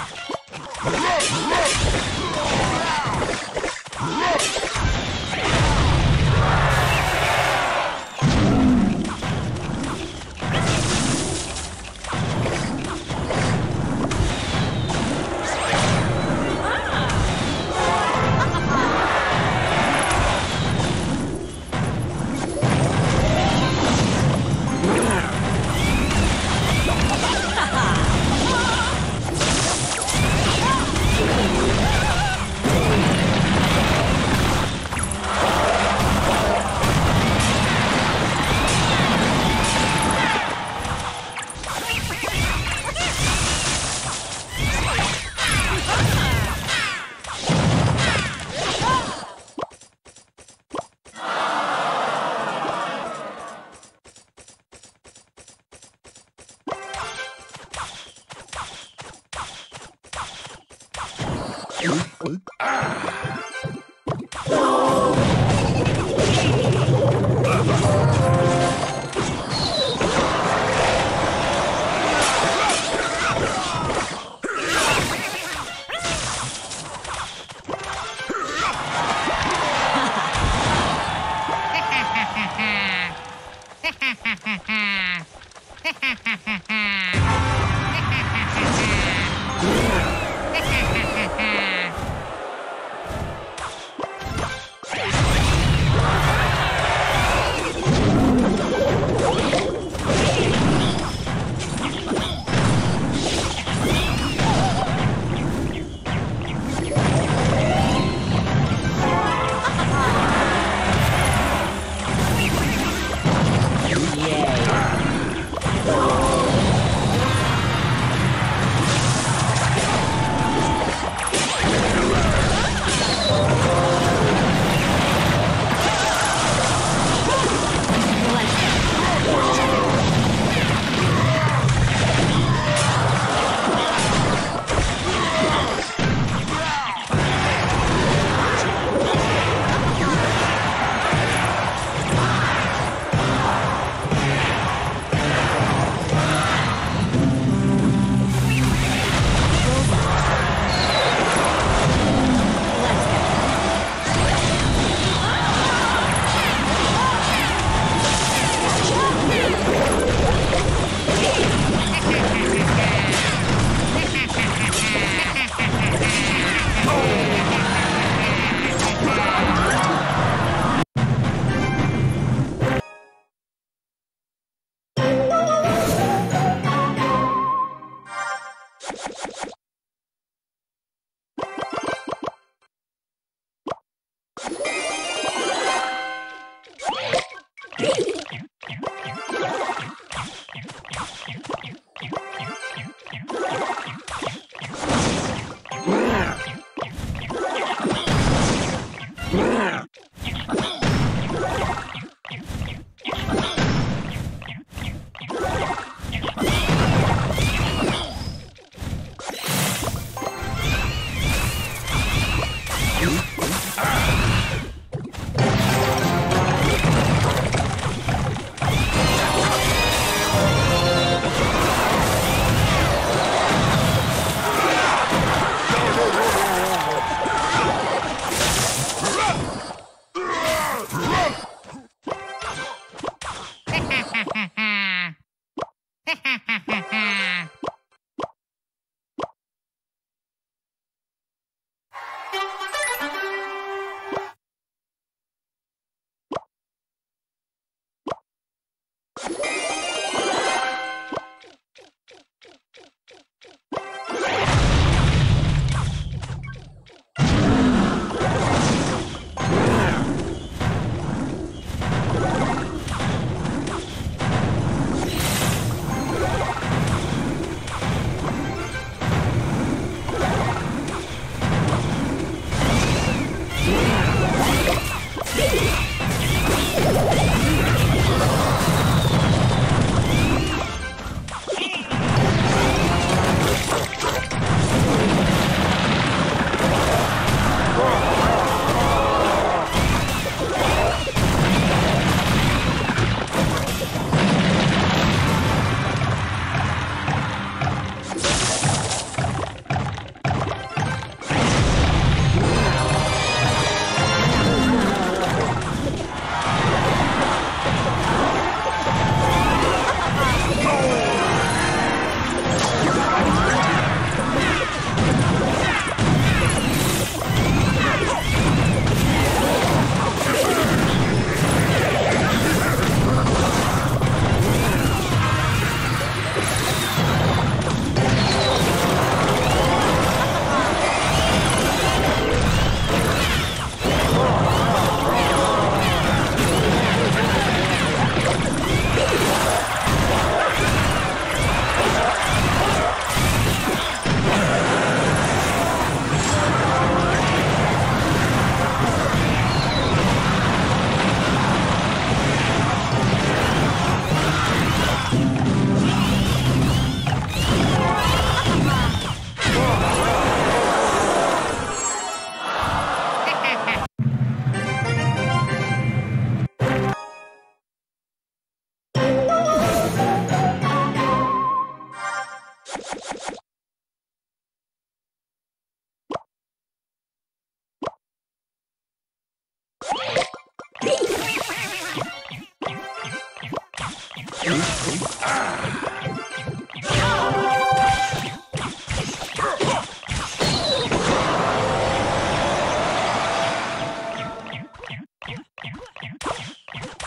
ゃ。ha ha ha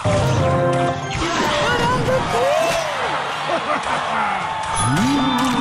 Put on the green!